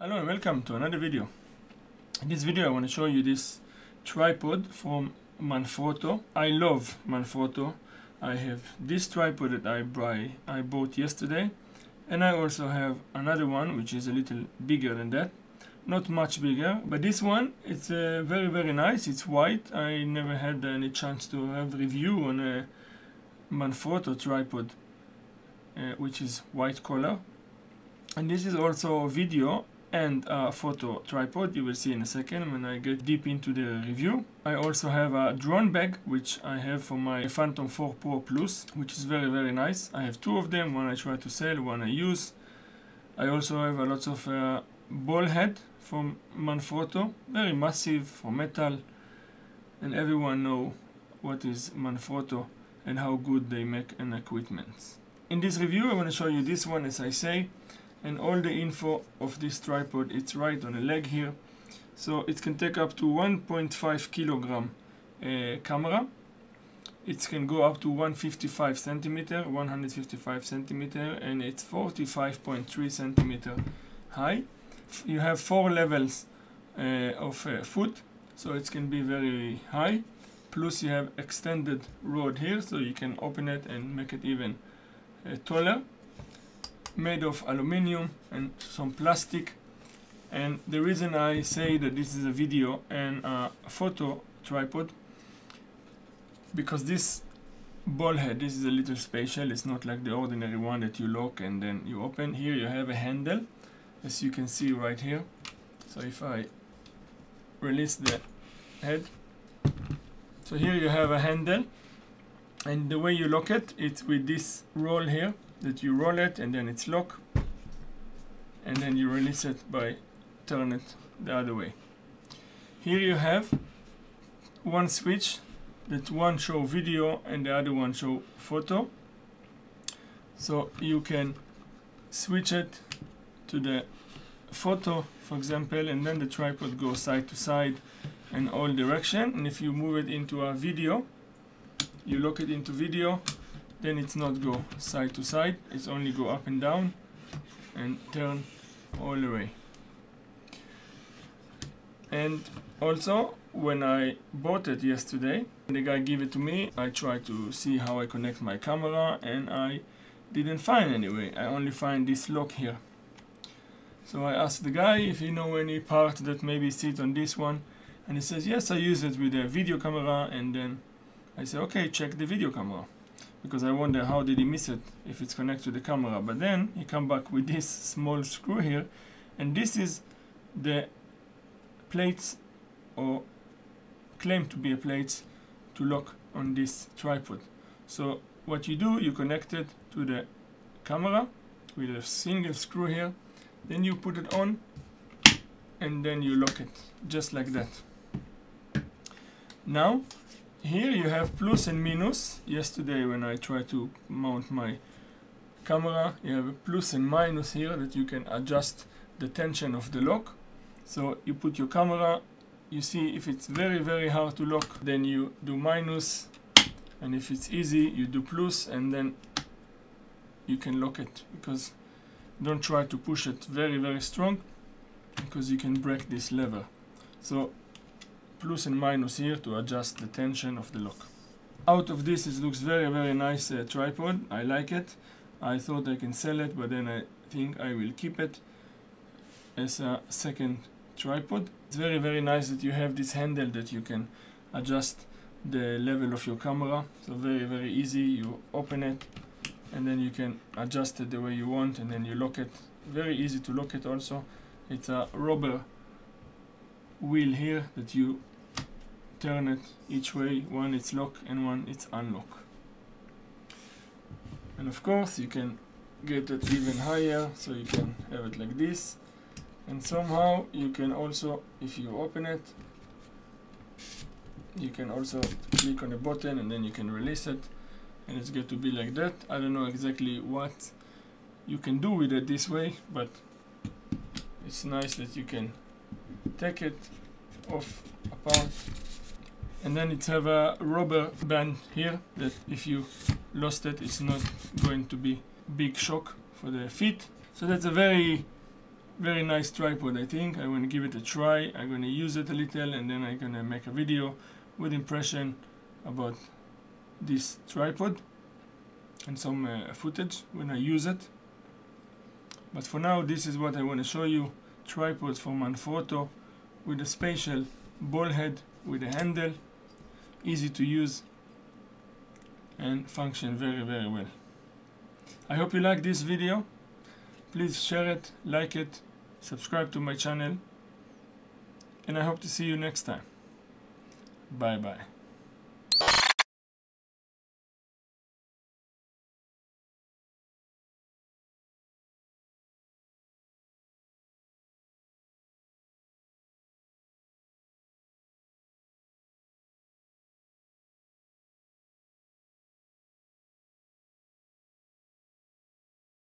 Hello and welcome to another video. In this video I want to show you this tripod from Manfrotto. I love Manfrotto. I have this tripod that I, buy, I bought yesterday and I also have another one which is a little bigger than that. Not much bigger, but this one it's uh, very very nice. It's white. I never had any chance to have review on a Manfrotto tripod uh, which is white color and this is also a video and a photo tripod you will see in a second when I get deep into the review. I also have a drone bag which I have for my Phantom 4 Pro Plus which is very very nice. I have two of them, one I try to sell, one I use. I also have a lot of uh, ball head from Manfrotto, very massive for metal and everyone know what is Manfrotto and how good they make an equipment. In this review I want to show you this one as I say and all the info of this tripod it's right on the leg here. So it can take up to 1.5 kilogram uh, camera. It can go up to 155 centimeter 155 centimeter and it's 45.3 centimeter high. You have four levels uh, of uh, foot so it can be very high. Plus you have extended rod here so you can open it and make it even uh, taller made of aluminium and some plastic. And the reason I say that this is a video and a photo tripod because this ball head this is a little special. It's not like the ordinary one that you lock and then you open. Here you have a handle as you can see right here. So if I release the head so here you have a handle. And the way you lock it it's with this roll here that you roll it and then it's locked and then you release it by turn it the other way. Here you have one switch that one show video and the other one show photo. So you can switch it to the photo for example and then the tripod goes side to side in all direction. And if you move it into a video you lock it into video then it's not go side to side it's only go up and down and turn all the way. And also when I bought it yesterday the guy gave it to me I tried to see how I connect my camera and I didn't find any way I only find this lock here. So I asked the guy if he know any part that maybe sit on this one and he says yes I use it with a video camera and then I say okay check the video camera because I wonder how did he miss it if it's connected to the camera. But then he come back with this small screw here and this is the plates or claim to be a plates to lock on this tripod. So what you do you connect it to the camera with a single screw here then you put it on and then you lock it just like that. Now here you have plus and minus. Yesterday when I tried to mount my camera you have a plus and minus here that you can adjust the tension of the lock. So you put your camera you see if it's very very hard to lock then you do minus. And if it's easy you do plus and then you can lock it. Because don't try to push it very very strong because you can break this lever. So plus and minus here to adjust the tension of the lock. Out of this it looks very very nice uh, tripod, I like it. I thought I can sell it but then I think I will keep it as a second tripod. It's very very nice that you have this handle that you can adjust the level of your camera. So very very easy, you open it and then you can adjust it the way you want and then you lock it. Very easy to lock it also. It's a rubber wheel here that you turn it each way. One it's lock and one it's unlock. And of course you can get it even higher so you can have it like this. And somehow you can also if you open it you can also click on the button and then you can release it. And it's going to be like that. I don't know exactly what you can do with it this way but it's nice that you can take it off apart and then it have a rubber band here that if you lost it it's not going to be big shock for the feet. So that's a very very nice tripod I think. I'm to give it a try. I'm going to use it a little and then I'm going to make a video with impression about this tripod and some uh, footage when I use it. But for now this is what I want to show you. Tripods for Manfrotto with a spatial ball head with a handle easy to use and function very very well. I hope you like this video. Please share it like it subscribe to my channel and I hope to see you next time. Bye bye